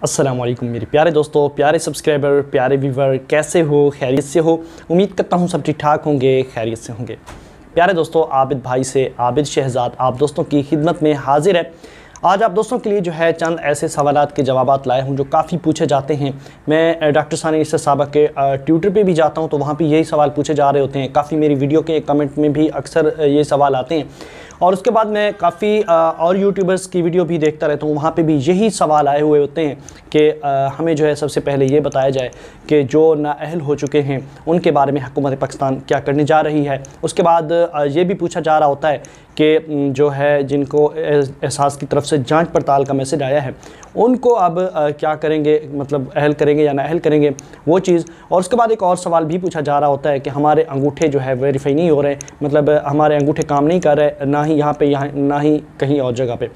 السلام علیکم میرے پیارے دوستو، پیارے سبسکرائبر، پیارے ویور، کیسے ہو؟ خیریت سے ہو؟ امید کرتا ہوں سب ٹھیک ٹھاک ہوں گے، خیریت سے ہوں گے۔ پیارے دوستو، عابد بھائی سے عابد شہزاد آپ دوستوں کی خدمت میں حاضر ہے آج آپ دوستوں کے لیے جو ہے چند ایسے سوالات کے جوابات لائے ہوں جو کافی پوچھے جاتے ہیں۔ میں ڈاکٹر ثانی عیسیٰ صاحبہ کے ٹیوٹر پہ بھی جاتا ہوں تو وہاں پہ یہی سوال پوچھے جا رہے ہوتے ہیں۔ کافی میری ویڈیو کے کمنٹ میں بھی اکثر یہ سوال آتے ہیں۔ اور اس کے بعد میں کافی اور یوٹیوبرز کی ویڈیو بھی دیکھتا رہتا ہوں۔ وہاں پہ بھی یہی سوال آئے ہوئے ہوتے ہیں کہ ہمیں جو ہے سب سے پہلے یہ بتایا جائے کہ جو نااہل ہو چکے ہیں، ان کے بارے میں حکومت پاکستان کیا کرنے جا رہی ہے۔ اس کے بعد یہ بھی پوچھا جا رہا ہوتا ہے کہ جو ہے جن کو احساس کی طرف سے جانچ پڑتال کا میسج آیا ہے، ان کو اب کیا کریں گے؟ مطلب اہل کریں گے یا نہ اہل کریں گے؟ وہ چیز۔ اور اس کے بعد ایک اور سوال بھی پوچھا جا رہا ہوتا ہے کہ ہمارے انگوٹھے جو ہے ویریفائی نہیں ہو رہے مطلب ہمارے انگوٹھے کام نہیں کر رہے، نہ ہی یہاں پہ، یہاں نہ ہی کہیں اور جگہ پہ۔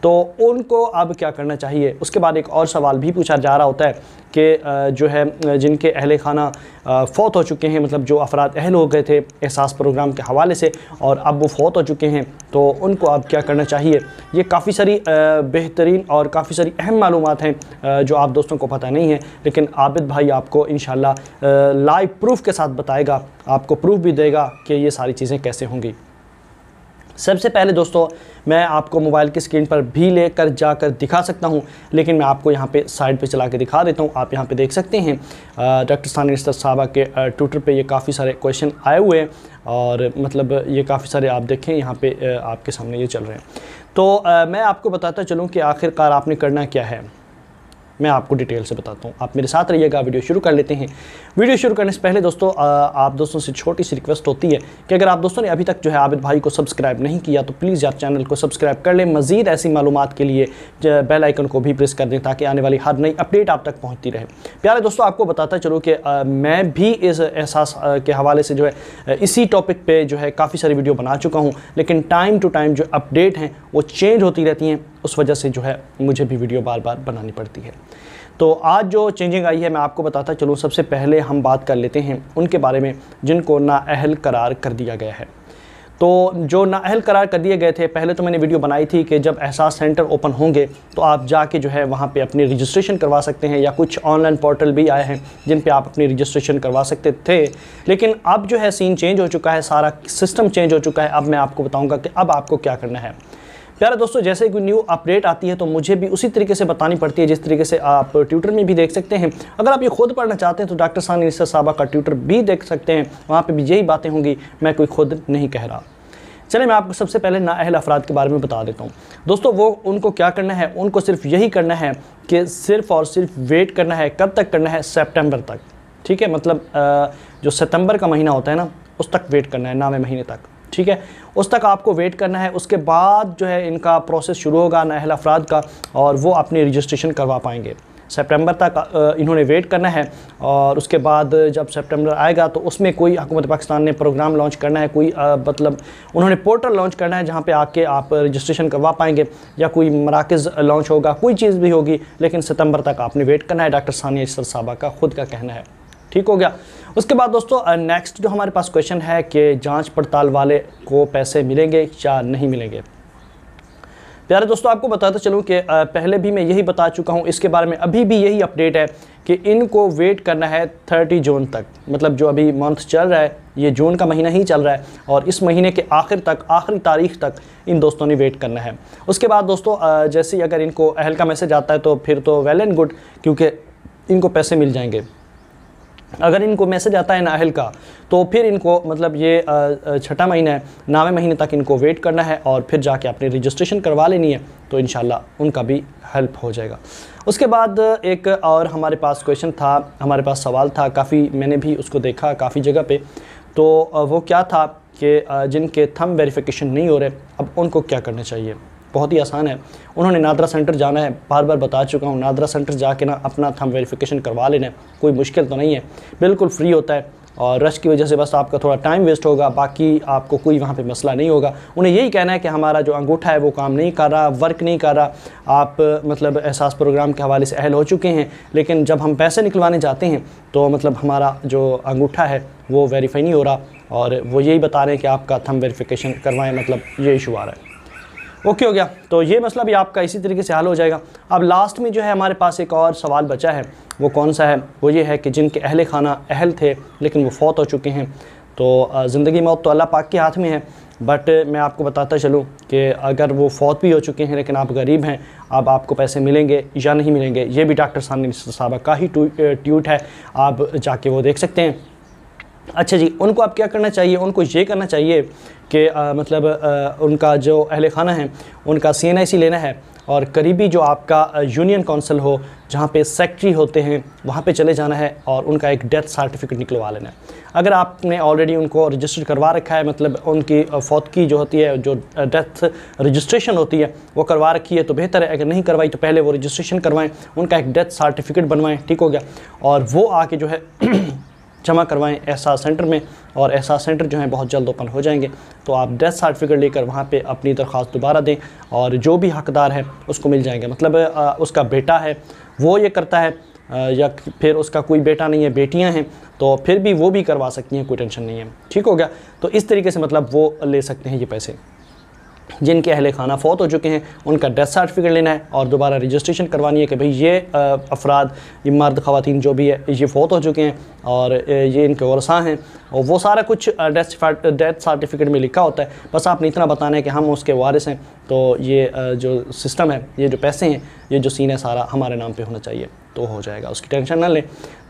تو ان کو اب کیا کرنا چاہیے؟ اس کے بعد ایک اور سوال بھی پوچھا جا رہا ہوتا ہے کہ جو ہے، جن کے اہل خانہ فوت ہو چکے ہیں مطلب جو افراد اہل ہو گئے تھے احساس پروگرام کے حوالے سے اور اب وہ فوت ہو چکے ہیں، تو ان کو اب کیا کرنا چاہیے؟ یہ کافی ساری بہترین اور کافی ساری اہم معلومات ہیں جو آپ دوستوں کو پتہ نہیں ہے لیکن عابد بھائی آپ کو انشاءاللہ لائیو پروف کے ساتھ بتائے گا، آپ کو پروف بھی دے گا کہ یہ ساری چیزیں کیسے ہوں گی۔ سب سے پہلے دوستو، میں آپ کو موبائل کی سکرین پر بھی لے کر جا کر دکھا سکتا ہوں، لیکن میں آپ کو یہاں پہ سائڈ پہ چلا کے دکھا دیتا ہوں۔ آپ یہاں پہ دیکھ سکتے ہیں ڈاکٹر ثانی رشتہ صاحبہ کے ٹویٹر پہ یہ کافی سارے کویشن آئے ہوئے ہیں۔ اور مطلب یہ کافی سارے آپ دیکھیں، یہاں پہ آپ کے سامنے یہ چل رہے ہیں۔ تو میں آپ کو بتاتا چلوں کہ آخر کار آپ نے کرنا کیا ہے۔ میں آپ کو ڈیٹیل سے بتاتا ہوں۔ آپ میرے ساتھ رہیے گا ویڈیو شروع کر لیتے ہیں۔ ویڈیو شروع کرنے سے پہلے دوستو آپ دوستوں سے چھوٹی سی ریکویسٹ ہوتی ہے کہ اگر آپ دوستوں نے ابھی تک جو ہے عابد بھائی کو سبسکرائب نہیں کیا، تو پلیز آپ چینل کو سبسکرائب کر لیں۔ مزید ایسی معلومات کے لیے بیل آئیکن کو بھی پریس کر دیں تاکہ آنے والی ہر نئی اپڈیٹ آپ تک پہنچتی رہے۔ پیارے دوستو، آپ کو بتاتا چلو کہ میں بھی اس احساس کے حوالے سے جو ہے اسی ٹاپک پہ جو ہے کافی ساری ویڈیو بنا چکا ہوں۔ لیکن ٹائم ٹو ٹائم جو اپڈیٹ ہیں وہ چینج ہوتی رہتی ہیں۔ اس وجہ سے جو ہے مجھے بھی ویڈیو بار بار بنانی پڑتی ہے۔ تو آج جو چینجنگ آئی ہے، میں آپ کو بتاتا چلوں، سب سے پہلے ہم بات کر لیتے ہیں ان کے بارے میں جن کو نااہل قرار کر دیا گیا ہے۔ تو جو نااہل قرار کر دیے گئے تھے، پہلے تو میں نے ویڈیو بنائی تھی کہ جب احساس سینٹر اوپن ہوں گے، تو آپ جا کے جو ہے وہاں پہ اپنی رجسٹریشن کروا سکتے ہیں یا کچھ آن لائن پورٹل بھی آئے ہیں جن پہ آپ اپنی رجسٹریشن کروا سکتے تھے۔ لیکن اب جو ہے سین چینج ہو چکا ہے، سارا سسٹم چینج ہو چکا ہے۔ اب میں آپ کو بتاؤں گا کہ اب آپ کو کیا کرنا ہے۔ پیارے دوستو، جیسے کوئی نیو اپڈیٹ آتی ہے تو مجھے بھی اسی طریقے سے بتانی پڑتی ہے جس طریقے سے آپ ٹیوٹر میں بھی دیکھ سکتے ہیں۔ اگر آپ یہ خود پڑھنا چاہتے ہیں تو ڈاکٹر ثانی عیسیٰ صاحبہ کا ٹیوٹر بھی دیکھ سکتے ہیں۔ وہاں پہ بھی یہی باتیں ہوں گی، میں کوئی خود نہیں کہہ رہا۔ چلیں میں آپ کو سب سے پہلے نااہل افراد کے بارے میں بتا دیتا ہوں۔ دوستو، وہ ان کو کیا کرنا ہے؟ ان کو صرف یہی کرنا ہے کہ صرف اور صرف ویٹ کرنا ہے، کب تک کرنا ہے؟ سپٹمبر تک۔ ٹھیک ہے؟ مطلب جو ستمبر کا مہینہ ہوتا ہے نا، اس تک ویٹ کرنا ہے نامے مہینے تک۔ ٹھیک ہے؟ اس تک آپ کو ویٹ کرنا ہے، اس کے بعد جو ہے ان کا پروسیس شروع ہوگا نااہل افراد کا اور وہ اپنی رجسٹریشن کروا پائیں گے۔ سپٹمبر تک انہوں نے ویٹ کرنا ہے اور اس کے بعد جب سپٹمبر آئے گا تو اس میں کوئی حکومت پاکستان نے پروگرام لانچ کرنا ہے، کوئی مطلب انہوں نے پورٹل لانچ کرنا ہے جہاں پہ آ کے آپ رجسٹریشن کروا پائیں گے یا کوئی مراکز لانچ ہوگا، کوئی چیز بھی ہوگی، لیکن ستمبر تک آپ نے ویٹ کرنا ہے۔ ڈاکٹر ثانیہ اسر صاحبہ کا خود کا کہنا ہے۔ ٹھیک ہو گیا۔ اس کے بعد دوستو نیکسٹ جو ہمارے پاس کویشن ہے کہ جانچ پڑتال والے کو پیسے ملیں گے یا نہیں ملیں گے۔ پیارے دوستو، آپ کو بتاتا چلوں کہ پہلے بھی میں یہی بتا چکا ہوں۔ اس کے بارے میں ابھی بھی یہی اپڈیٹ ہے کہ ان کو ویٹ کرنا ہے تھرٹی جون تک۔ مطلب جو ابھی منتھ چل رہا ہے، یہ جون کا مہینہ ہی چل رہا ہے۔ اور اس مہینے کے آخر تک، آخری تاریخ تک ان دوستوں نے ویٹ کرنا ہے۔ اس کے بعد دوستو جیسے اگر ان کو اہل کا میسج آتا ہے تو پھر تو ویل اینڈ گڈ کیونکہ ان کو پیسے مل جائیں گے۔ اگر ان کو میسج آتا ہے نااہل کا، تو پھر ان کو مطلب یہ چھٹا مہینہ ہے نامے مہینے تک ان کو ویٹ کرنا ہے اور پھر جا کے اپنی رجسٹریشن کروا لینی ہے، تو انشاءاللہ ان کا بھی ہیلپ ہو جائے گا۔ اس کے بعد ایک اور ہمارے پاس کویشن تھا، ہمارے پاس سوال تھا، کافی میں نے بھی اس کو دیکھا کافی جگہ پہ۔ تو وہ کیا تھا کہ جن کے تھم ویریفیکیشن نہیں ہو رہے، اب ان کو کیا کرنا چاہیے؟ بہت ہی آسان ہے۔ انہوں نے نادرہ سینٹر جانا ہے۔ بار بار بتا چکا ہوں، نادرہ سینٹر جا کے نا اپنا تھم ویریفیکیشن کروا لینا ہے کوئی مشکل تو نہیں ہے۔ بالکل فری ہوتا ہے اور رش کی وجہ سے بس آپ کا تھوڑا ٹائم ویسٹ ہوگا۔ باقی آپ کو کوئی وہاں پہ مسئلہ نہیں ہوگا۔ انہیں یہی کہنا ہے کہ ہمارا جو انگوٹھا ہے وہ کام نہیں کر رہا ورک نہیں کر رہا۔ آپ مطلب احساس پروگرام کے حوالے سے اہل ہو چکے ہیں۔ لیکن جب ہم پیسے نکلوانے جاتے ہیں تو مطلب ہمارا جو انگوٹھا ہے وہ ویریفائی نہیں ہو رہا اور وہ یہی بتا رہے ہیں کہ آپ کا تھم ویریفیکیشن کروائیں۔ مطلب یہ ایشو آ رہا ہے۔ اوکے ہو گیا تو یہ مسئلہ بھی آپ کا اسی طریقے سے حل ہو جائے گا. اب لاسٹ میں جو ہے ہمارے پاس ایک اور سوال بچا ہے. وہ کون سا ہے؟ وہ یہ ہے کہ جن کے اہل خانہ اہل تھے لیکن وہ فوت ہو چکے ہیں. تو زندگی موت تو اللہ پاک کے ہاتھ میں ہے. بٹ میں آپ کو بتاتا چلوں کہ اگر وہ فوت بھی ہو چکے ہیں لیکن آپ غریب ہیں، اب آپ کو پیسے ملیں گے یا نہیں ملیں گے، یہ بھی ڈاکٹر ثانی صاحبہ کا ہی ٹیوٹ ہے. آپ جا کے وہ دیکھ سکتے ہیں. اچھا جی ان کو اب کیا کرنا چاہیے؟ ان کو یہ کرنا چاہیے کہ مطلب ان کا جو اہل خانہ ہیں، ان کا سی این آئی سی لینا ہے اور قریبی جو آپ کا یونین کونسل ہو، جہاں پہ سیکٹری ہوتے ہیں، وہاں پہ چلے جانا ہے اور ان کا ایک ڈیتھ سرٹیفکیٹ نکلوا لینا ہے۔ اگر آپ نے آلریڈی ان کو رجسٹر کروا رکھا ہے مطلب ان کی فوت کی جو ہوتی ہے، جو ڈیتھ رجسٹریشن ہوتی ہے، وہ کروا رکھی ہے تو بہتر ہے۔ اگر نہیں کروائی تو پہلے وہ رجسٹریشن کروائیں، ان کا ایک ڈیتھ سرٹیفکیٹ بنوائیں، ٹھیک ہو گیا۔ اور وہ آ کے جو ہے جمع کروائیں احساس سینٹر میں اور احساس سینٹر جو ہیں بہت جلد اوپن ہو جائیں گے۔ تو آپ ڈیتھ سرٹیفکیٹ لے کر وہاں پہ اپنی درخواست دوبارہ دیں اور جو بھی حقدار ہے اس کو مل جائیں گے۔ مطلب اس کا بیٹا ہے، وہ یہ کرتا ہے یا پھر اس کا کوئی بیٹا نہیں ہے، بیٹیاں ہیں، تو پھر بھی وہ بھی کروا سکتی ہیں، کوئی ٹینشن نہیں ہے۔ ٹھیک ہو گیا؟ تو اس طریقے سے مطلب وہ لے سکتے ہیں یہ پیسے۔ جن کے اہل خانہ فوت ہو چکے ہیں، ان کا ڈیتھ سرٹیفکیٹ لینا ہے اور دوبارہ رجسٹریشن کروانی ہے کہ بھئی یہ افراد، یہ مرد، خواتین جو بھی ہے، یہ فوت ہو چکے ہیں اور یہ ان کے ورثہ ہیں۔ اور وہ سارا کچھ ڈیتھ سرٹیفکیٹ میں لکھا ہوتا ہے۔ بس آپ نے اتنا بتانا ہے کہ ہم اس کے وارث ہیں۔ تو یہ جو سسٹم ہے، یہ جو پیسے ہیں، یہ جو سین ہے، سارا ہمارے نام پہ ہونا چاہیے۔ تو ہو جائے گا، اس کی ٹینشن نہ لیں۔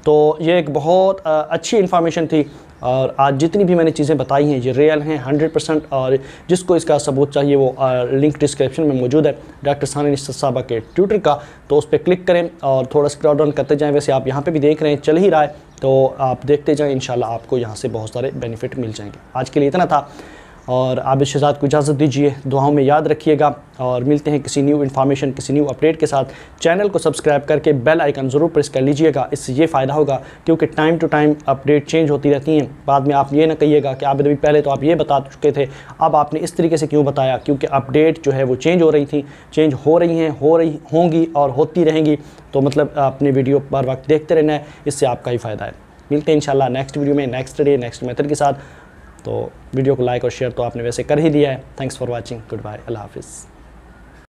تو یہ ایک بہت اچھی انفارمیشن تھی۔ اور آج جتنی بھی میں نے چیزیں بتائی ہیں، یہ ریئل ہیں ہنڈریڈ پرسنٹ اور جس کو اس کا ثبوت چاہیے، وہ لنک ڈسکرپشن میں موجود ہے۔ ڈاکٹر ثانی نصر صاحبہ کے ٹویٹر کا۔ تو اس پہ کلک کریں اور تھوڑا اسکرال ڈاؤن کرتے جائیں۔ ویسے آپ یہاں پہ بھی دیکھ رہے ہیں، چل ہی رہا ہے۔ تو آپ دیکھتے جائیں، انشاءاللہ آپ کو یہاں سے بہت سارے بینیفٹ مل جائیں گے۔ آج کے لیے اتنا تھا۔ اور عابد شہزاد کو اجازت دیجیے دعاؤں میں یاد رکھیے گا اور ملتے ہیں کسی نیو انفارمیشن کسی نیو اپڈیٹ کے ساتھ۔ چینل کو سبسکرائب کر کے بیل آئیکن ضرور پریس کر لیجیے گا، اس سے یہ فائدہ ہوگا کیونکہ time to time update change ہوتی رہتی ہیں۔ بعد میں آپ یہ نہ کہیے گا کہ عابد، ابھی پہلے تو آپ یہ بتا چکے تھے، اب آپ نے اس طریقے سے کیوں بتایا؟ کیونکہ اپڈیٹ جو ہے وہ چینج ہو رہی تھیں چینج ہو رہی ہیں، ہو رہی ہوں گی اور ہوتی رہیں گی۔ تو مطلب اپنی ویڈیو بار وقت دیکھتے رہنا ہے، اس سے آپ کا ہی فائدہ ہے۔ ملتے ہیں انشاءاللہ نیکسٹ ویڈیو میں نیکسٹ ڈے نیکسٹ میتھڈ کے ساتھ۔ تو ویڈیو کو لائک اور شیئر تو آپ نے ویسے کر ہی دیا ہے۔ Thanks for watching good bye اللہ حافظ۔